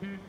Take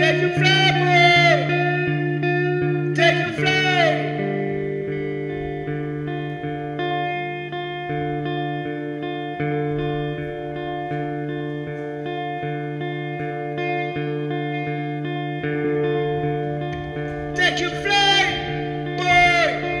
Take boy. Take. Take your flight, boy.